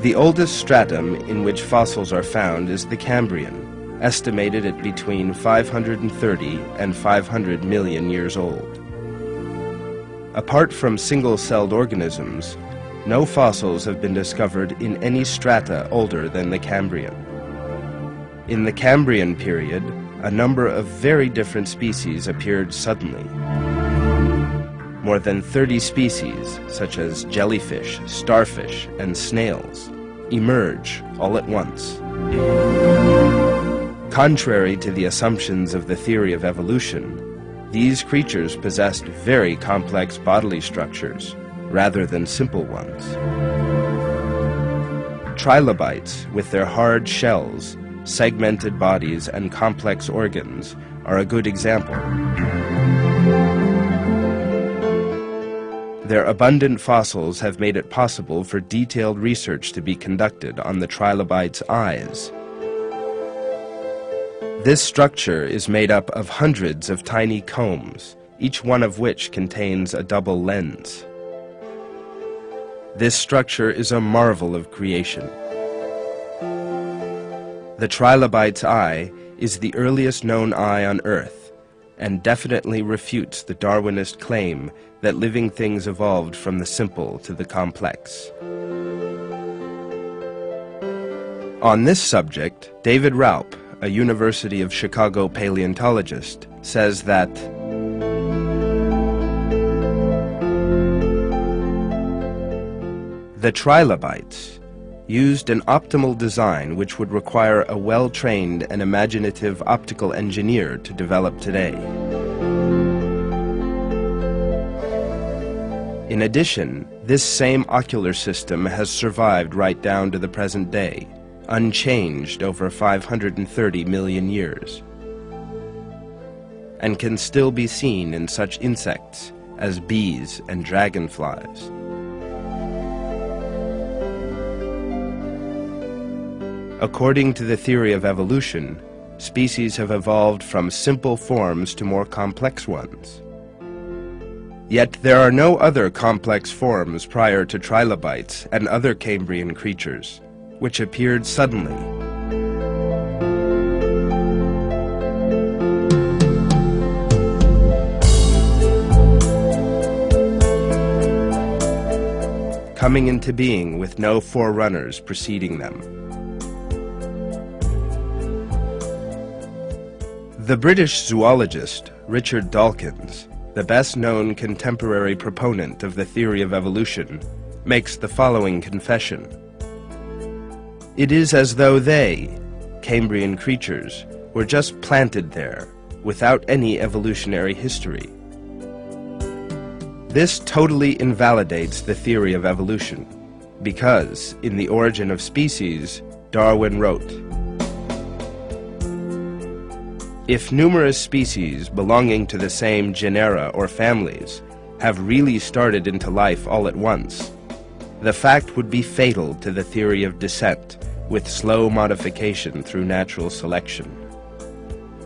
The oldest stratum in which fossils are found is the Cambrian, estimated at between 530 and 500 million years old. Apart from single-celled organisms, no fossils have been discovered in any strata older than the Cambrian. In the Cambrian period, a number of very different species appeared suddenly. More than 30 species, such as jellyfish, starfish, and snails, emerge all at once. Contrary to the assumptions of the theory of evolution, these creatures possessed very complex bodily structures rather than simple ones. Trilobites, with their hard shells, segmented bodies, and complex organs, are a good example. Their abundant fossils have made it possible for detailed research to be conducted on the trilobite's eyes. This structure is made up of hundreds of tiny combs, each one of which contains a double lens. This structure is a marvel of creation. The trilobite's eye is the earliest known eye on Earth and definitely refutes the Darwinist claim that living things evolved from the simple to the complex. On this subject, David Raup, a University of Chicago paleontologist, says that the trilobites used an optimal design which would require a well-trained and imaginative optical engineer to develop today. In addition, this same ocular system has survived right down to the present day, unchanged over 530 million years, and can still be seen in such insects as bees and dragonflies. According to the theory of evolution, species have evolved from simple forms to more complex ones. Yet there are no other complex forms prior to trilobites and other Cambrian creatures, which appeared suddenly. Coming into being with no forerunners preceding them. The British zoologist Richard Dawkins, the best known contemporary proponent of the theory of evolution, makes the following confession. It is as though they, Cambrian creatures, were just planted there without any evolutionary history. This totally invalidates the theory of evolution because, in The Origin of Species, Darwin wrote, if numerous species belonging to the same genera or families have really started into life all at once, the fact would be fatal to the theory of descent with slow modification through natural selection.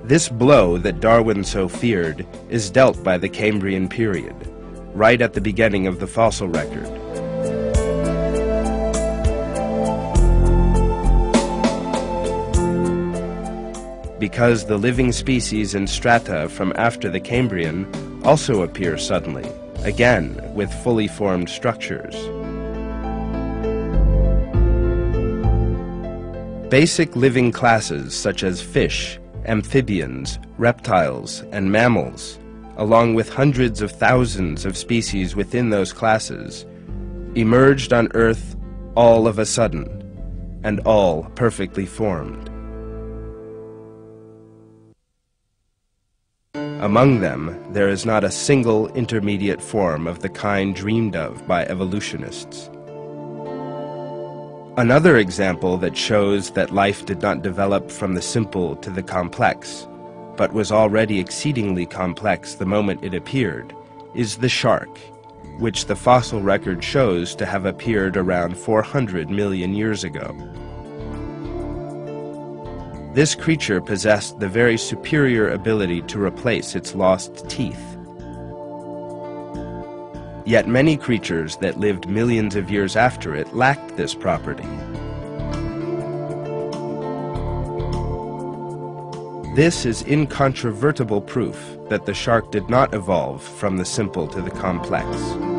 This blow that Darwin so feared is dealt by the Cambrian period, right at the beginning of the fossil record. Because the living species in strata from after the Cambrian also appear suddenly, again with fully formed structures. Basic living classes such as fish, amphibians, reptiles, and mammals, along with hundreds of thousands of species within those classes, emerged on Earth all of a sudden, and all perfectly formed. Among them, there is not a single intermediate form of the kind dreamed of by evolutionists. Another example that shows that life did not develop from the simple to the complex, but was already exceedingly complex the moment it appeared, is the shark, which the fossil record shows to have appeared around 400 million years ago. This creature possessed the very superior ability to replace its lost teeth. Yet many creatures that lived millions of years after it lacked this property. This is incontrovertible proof that the shark did not evolve from the simple to the complex.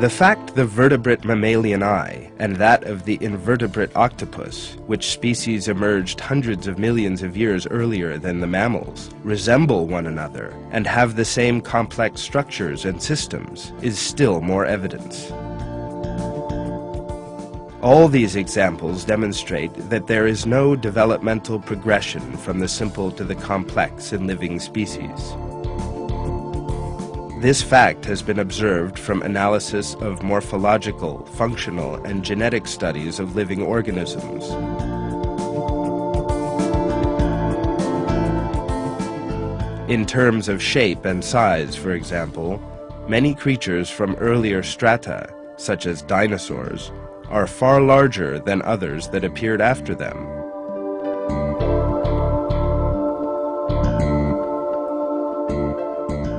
The fact the vertebrate mammalian eye and that of the invertebrate octopus, which species emerged hundreds of millions of years earlier than the mammals, resemble one another and have the same complex structures and systems is still more evidence. All these examples demonstrate that there is no developmental progression from the simple to the complex in living species. This fact has been observed from analysis of morphological, functional, and genetic studies of living organisms. In terms of shape and size, for example, many creatures from earlier strata, such as dinosaurs, are far larger than others that appeared after them.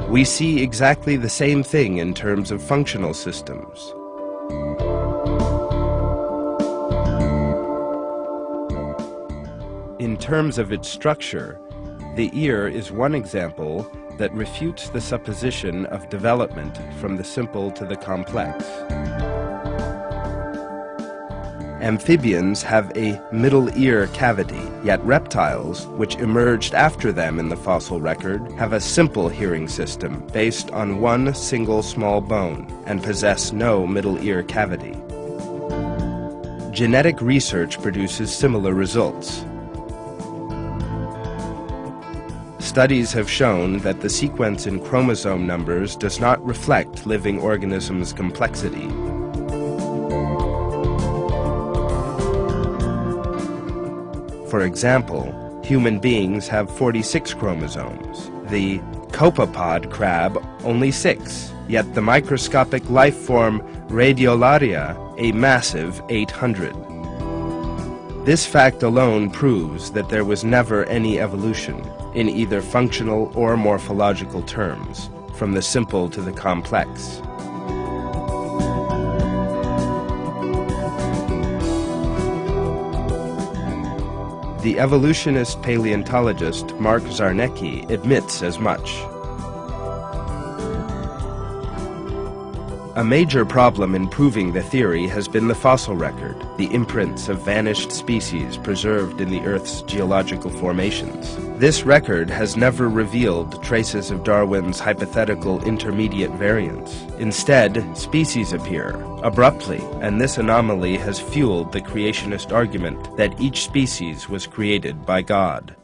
We see exactly the same thing in terms of functional systems. In terms of its structure, the ear is one example that refutes the supposition of development from the simple to the complex. Amphibians have a middle ear cavity, yet reptiles, which emerged after them in the fossil record, have a simple hearing system based on one single small bone and possess no middle ear cavity. Genetic research produces similar results. Studies have shown that the sequence in chromosome numbers does not reflect living organisms' complexity. For example, human beings have 46 chromosomes, the copepod crab only 6, yet the microscopic life form Radiolaria a massive 800. This fact alone proves that there was never any evolution, in either functional or morphological terms, from the simple to the complex. The evolutionist paleontologist Mark Czarnecki admits as much. A major problem in proving the theory has been the fossil record, the imprints of vanished species preserved in the Earth's geological formations. This record has never revealed traces of Darwin's hypothetical intermediate variants. Instead, species appear, abruptly, and this anomaly has fueled the creationist argument that each species was created by God.